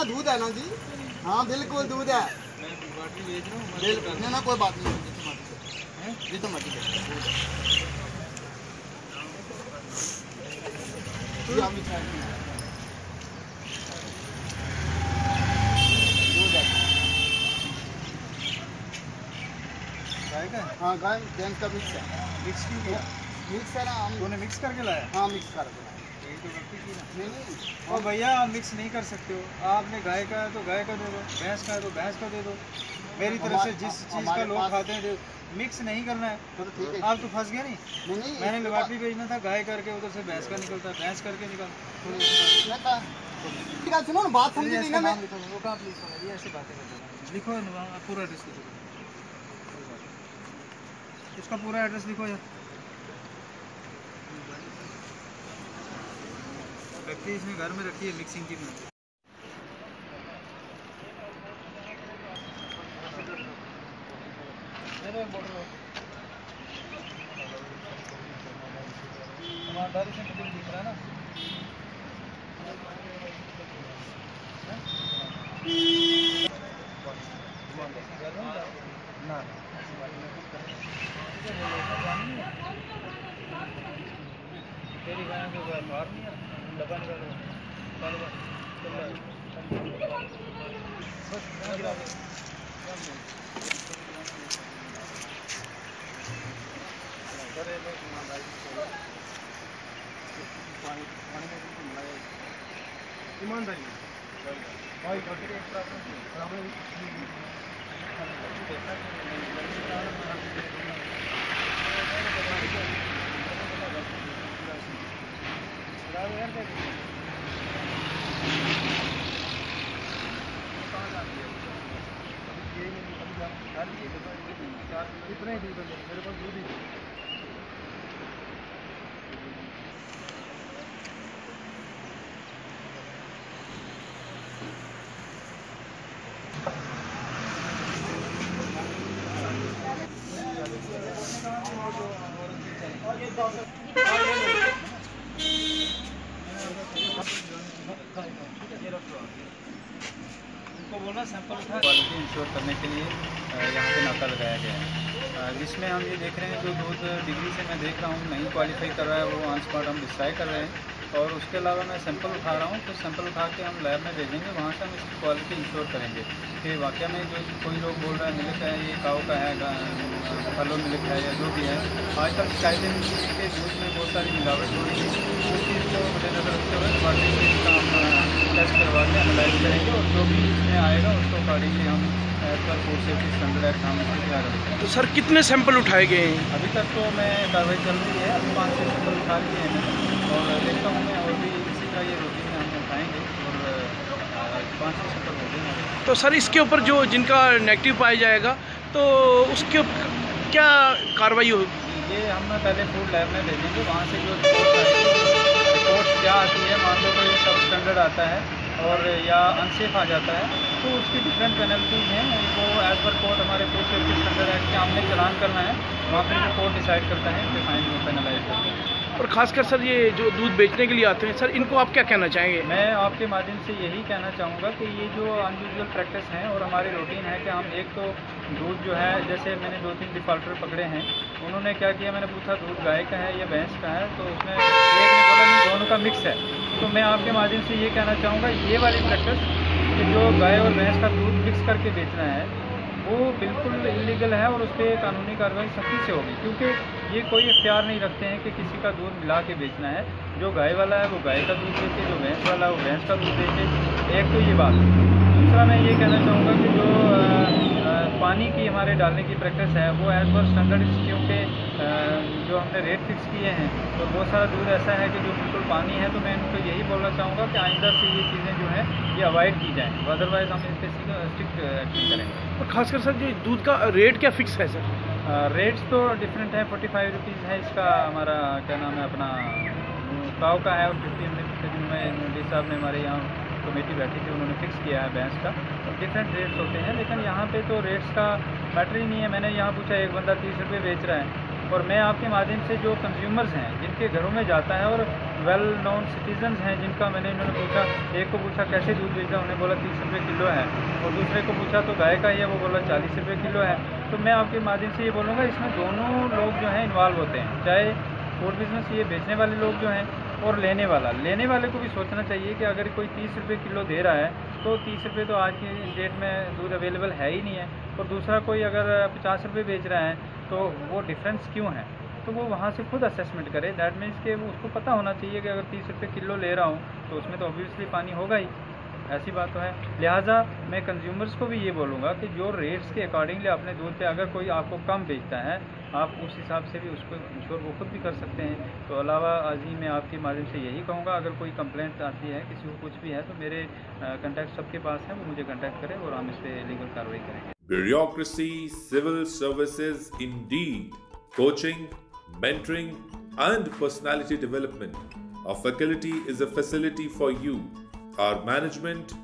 ना दूध है ना जी? हाँ बिल्कुल दूध है। हूँ बिल्कुल ना कोई बात नहीं। चाय पीना। दूध। है। हाँ गाय का मिक्स है। मिक्स की मिक्स है ना हम तूने मिक्स करके लाया? हाँ मिक्स कर दो तो नहीं। और भैया आप मिक्स नहीं कर सकते हो। आपने गाय का है तो गाय का दे दो भैंस का है तो भैंस का दे दो। मेरी तरफ़ से जिस चीज़ का लोग खाते हैं मिक्स नहीं करना है। तो तो ठीक है। आप तो फंस गए नहीं? मैंने लेबार्टरी भेजना था गाय करके उधर से भैंस का निकलता भैंस करके निकल। कहा- ठीक है सुनो ना बात समझी नहीं ना मैं वो कहाँ प्लीज़ ये ऐसे बातें करते हैं। लिखो पूरा एड्रेस लिखो। इसका पूरा एड्रेस लिखो यार व्यक्ति इसने घर में रखी है मिक्सिंग की में। है ना ना तेरी गाय को डब्बा निकालो चलो चलो बस गिरा दे करे लोग ईमानदारी से पानी पानी में भी मिलाया ईमानदारी भाई छोटे एक प्रॉब्लम इतना ही दूध मेरे पास दूध ही नहीं। उनको बोला सैंपल उठा क्वालिटी इंश्योर करने के लिए यहाँ पे नाका लगाया गया है। जिसमें हम ये देख रहे हैं, जो दूध डिग्री से मैं देख रहा हूँ, नहीं क्वालिफाई कर रहा है, वो ऑन स्पॉट हम डिस्ट्राई कर रहे हैं। और उसके अलावा मैं सैंपल उठा रहा हूँ तो सैंपल उठा के हम लैब में भेजेंगे वहाँ से हम इसकी क्वालिटी इंश्योर करेंगे। कि वाकई में जो कोई लोग बोल रहे हैं मिल्क है ये काऊ का है फलो मिल्क है या जो भी है आज आजकल शायद के दूध में बहुत सारी मिलावट हो रही है। उस चीज़ को मद्देनजर रखते हुए क्वालिटी इसका हम टेस्ट करवा के एनालाइज करेंगे और जो भी इसमें आएगा उसको अकॉर्डिंगली हम as per food safety standard act हम इसको तैयार रखेंगे तो सर कितने सैंपल उठाए गए हैं? अभी तक तो मैं कार्रवाई चल रही है अभी पाँच छः सैंपल उठा लिए हैं। और देखता हूँ मैं और भी इसी का ये रूटीन हम उठाएँगे और पाँच छः सैंपल हो तो सर, इसके ऊपर जो जिनका नेगेटिव पाया जाएगा तो उसके क्या कार्रवाई होगी ये हम पहले फ़ूड लैब में भेजेंगे वहाँ से जो रिपोर्ट क्या आती है, मान लो कोई सब स्टैंडर्ड आता है और या अनसेफ आ जाता है तो उसकी डिफरेंट पेनल्टीज हैं। वो एज पर कोर्ट हमारे फ़ूड सेफ्टी स्टैंडर्ड एक्ट के हमने चलान करना है। वहाँ पर कोर्ट डिसाइड करता है कि फाइन पेनलाइज करते हैं। और खासकर सर ये जो दूध बेचने के लिए आते हैं, सर, इनको आप क्या कहना चाहेंगे? मैं आपके माध्यम से यही कहना चाहूँगा कि ये जो अनयूजल प्रैक्टिस हैं और हमारी रूटीन है कि हम एक तो दूध जो है, जैसे मैंने दो तीन डिफॉल्टर पकड़े हैं, उन्होंने क्या किया, मैंने पूछा, दूध गाय का है या भैंस का है? तो उसमें एक ने बोला, नहीं, दोनों का मिक्स है। तो मैं आपके माध्यम से ये कहना चाहूँगा, ये वाली प्रैक्टिस कि जो गाय और भैंस का दूध मिक्स करके बेचना है वो बिल्कुल इलीगल है और उस पर कानूनी कार्रवाई सख्ती से होगी क्योंकि ये कोई इख्तियार नहीं रखते हैं कि किसी का दूध मिला के बेचना है। जो गाय वाला है वो गाय का दूध बेचे जो भैंस वाला है वो भैंस का दूध बेचे। एक तो ये बात। दूसरा मैं ये कहना चाहूँगा कि जो अ, अ, पानी की हमारे डालने की प्रैक्टिस है वो एज पर स्टैंडर्ड क्योंकि अ, जो हमने रेट फिक्स किए हैं। और बहुत सारा दूध ऐसा है कि जो बिल्कुल पानी है तो मैं इनको यही बोलना चाहूँगा कि आइंदा से ये चीज़ें जो हैं ये अवॉइड की जाएँ। अदरवाइज़ हम इस पर स्ट्रिक्ट एक्शन करेंगे। और खासकर सर जो दूध का रेट क्या फिक्स है सर? रेट्स तो डिफरेंट है। फोर्टी फाइव रुपीज़ है इसका हमारा क्या नाम है अपना काव का है और फिफ्टी हमने पिछले दिन में डी साहब ने हमारे यहाँ कमेटी बैठी थी उन्होंने फिक्स किया है भैंस का। और डिफरेंट रेट्स होते हैं लेकिन यहाँ पे तो रेट्स का मैटर ही नहीं है। मैंने यहाँ पूछा एक बंदा तीस रुपये बेच रहा है। और मैं आपके माध्यम से जो कंज्यूमर्स हैं, जिनके घरों में जाता है और वेल नोन सिटीजन हैं, जिनका मैंने इन्होंने पूछा, एक को पूछा कैसे दूध बेचता उन्हें बोला तीस रुपये किलो है। और दूसरे को पूछा तो गाय का ही है? वो बोला, चालीस रुपये किलो है। तो मैं आपके माध्यम से ये बोलूँगा, इसमें दोनों लोग जो हैं इन्वॉल्व होते हैं। चाहे फ़ूड बिज़नेस ये बेचने वाले लोग जो हैं और लेने वाला। लेने वाले को भी सोचना चाहिए कि अगर कोई तीस रुपये किलो दे रहा है तो तीस रुपये तो आज की डेट में दूध अवेलेबल है ही नहीं है। और दूसरा कोई अगर पचास रुपये बेच रहा है तो वो डिफरेंस क्यों है? तो वो वहाँ से खुद असेसमेंट करे। दैट मीन्स कि उसको पता होना चाहिए कि अगर तीस रुपये किलो ले रहा हूँ तो उसमें तो ऑब्वियसली पानी होगा ही। ऐसी बात तो है लिहाजा मैं कंज्यूमर्स को भी ये बोलूँगा कि जो रेट्स के अकॉर्डिंगली अपने दूध पे अगर कोई आपको कम बेचता है आप उस हिसाब से भी उसको इंश्योर वो खुद भी कर सकते हैं तो अलावा अजी मैं आपके माध्यम से यही कहूँगा अगर कोई कंप्लेंट आती है किसी को कुछ भी है तो मेरे कंटेक्ट सबके पास है वो मुझे कंटेक्ट करें और हम इस पर लीगल कार्रवाई करेंगे bureaucracy, civil services, indeed, coaching, mentoring, and personality development. Our faculty is a facility for you. Our management,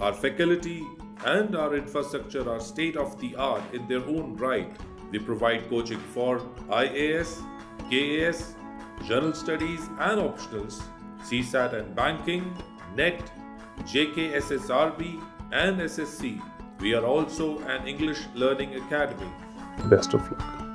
our faculty, and our infrastructure are state of the art in their own right. We provide coaching for IAS, KAS, general studies, and optionals, CSAT and banking, NET, JKSSRB, and SSC. We are also an English learning academy. Best of luck.